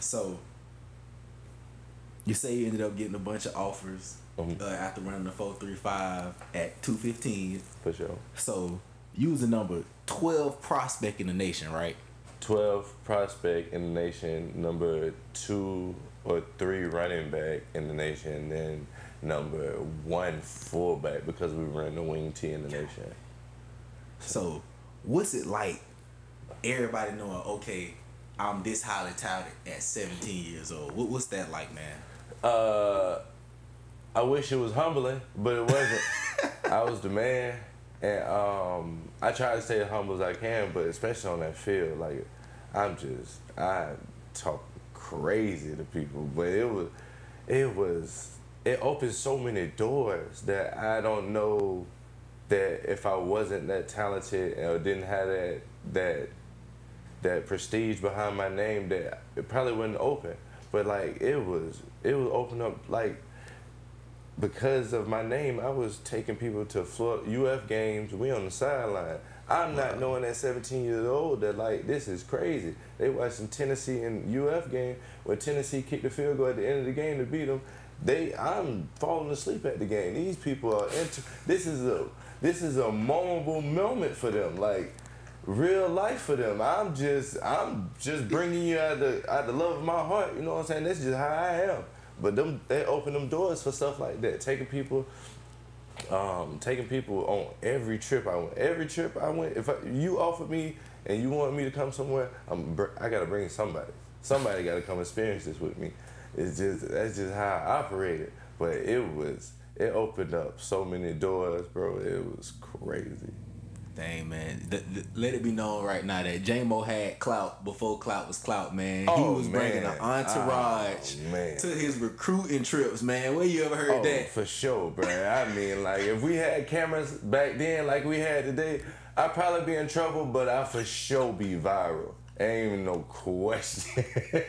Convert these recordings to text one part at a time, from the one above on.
So you say you ended up getting a bunch of offers Mhm. uh, after running the four three five at two fifteen. For sure. So you was the number twelve prospect in the nation, right? 12 prospect in the nation, number two or three running back in the nation, and then number one fullback because we ran the wing T in the nation. So what's it like? Everybody knowing, okay, I'm this highly touted at 17 years old. What, what's that like, man? Uh, I wish it was humbling, but it wasn't. I was the man, and um, I try to stay as humble as I can, but especially on that field, like I'm just I talk crazy to people, but it was it was it opened so many doors that I don't know that if I wasn't that talented or didn't have that that that prestige behind my name that it probably wouldn't open. But like it was it was open up like because of my name, I was taking people to Florida, UF games. We on the sideline. I'm not knowing at 17 years old that like this is crazy. They watching Tennessee and UF game where Tennessee kicked the field goal at the end of the game to beat them. They, I'm falling asleep at the game. These people are into. This is a this is a memorable moment for them. Like real life for them. I'm just I'm just bringing you out the out the love of my heart. You know what I'm saying? That's just how I am. But them they open them doors for stuff like that. Taking people, um, taking people on every trip I went. Every trip I went. If I, you offered me and you want me to come somewhere, I'm I gotta bring somebody. Somebody gotta come experience this with me. It's just that's just how I operated. But it was it opened up so many doors, bro. It was crazy. Man. Th- th- let it be known right now that J-Mo had clout before clout was clout, man. Oh, he was bringing an entourage Oh, man. to his recruiting trips, man. Where you ever heard Oh, that? for sure, bro. I mean, like if we had cameras back then, like we had today, I'd probably be in trouble, but I for sure be viral. Ain't even no question.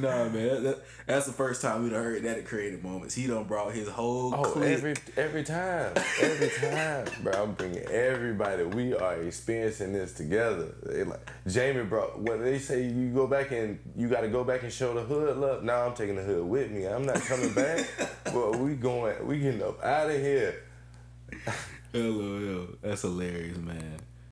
Nah, man. That- that's the first time we done heard that at Created Moments. He done brought his whole oh, clique. every every time, every time, bro. I'm bringing everybody. We are experiencing this together. They like Jamie brought when they say you go back and you got to go back and show the hood love. Now I'm taking the hood with me. I'm not coming back, but we going. We getting up out of here. LOL. That's hilarious, man.